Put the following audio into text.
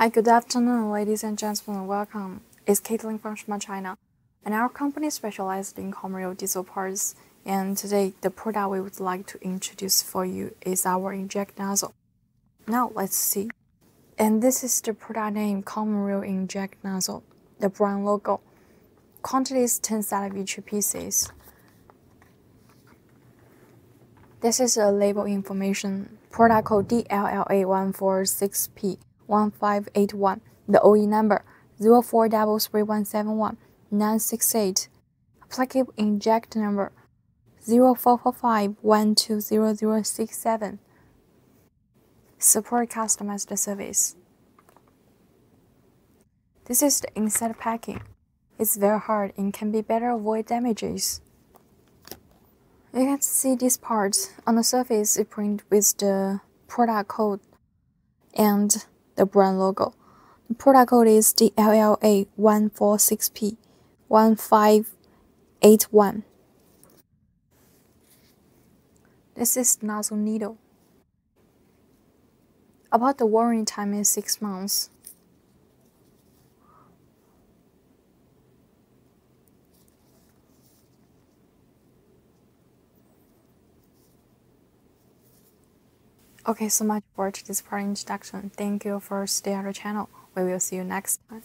Hi, good afternoon, ladies and gentlemen. Welcome. It's Caitlin from Shumatt China, and our company specializes in commercial diesel parts. And today, the product we would like to introduce for you is our inject nozzle. Now, let's see. And this is the product name Commercial Inject Nozzle, the brand logo. Quantity is 10 each pieces. This is a label information. Product code DLLA146P. 1581, the OE number 0433171968, 968, applicable inject number 0445120067. Support customized service. This is the inside packing. It's very hard and can be better avoid damages. You can see this part on the surface is printed with the product code and the brand logo. The product code is DLLA146P 1581. This is nozzle needle. About the warranty time is 6 months. Okay, so much for today's part introduction. Thank you for staying on the channel. We will see you next time.